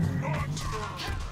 Not